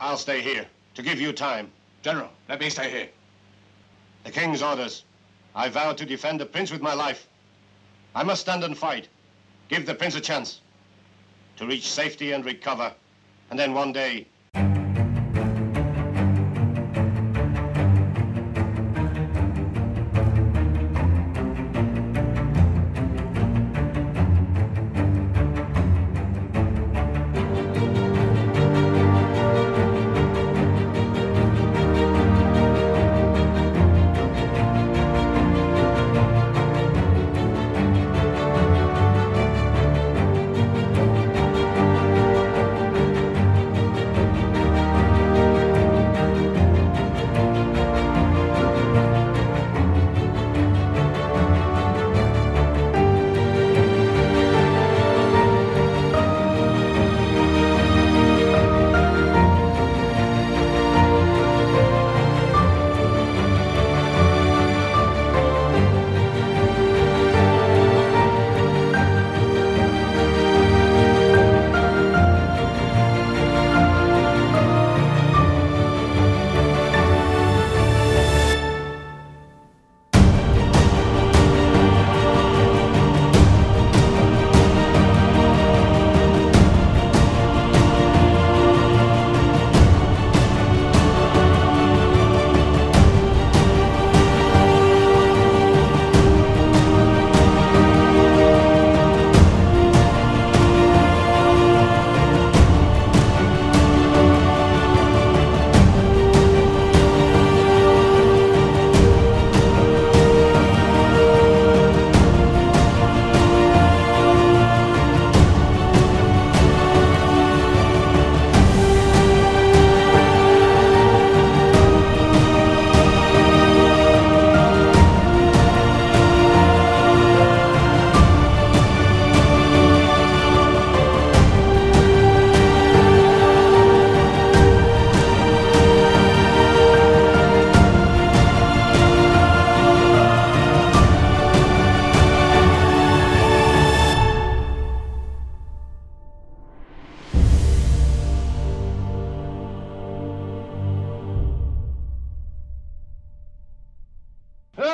I'll stay here to give you time. General, let me stay here. The king's orders. I vow to defend the prince with my life. I must stand and fight. Give the prince a chance to reach safety and recover. And then one day,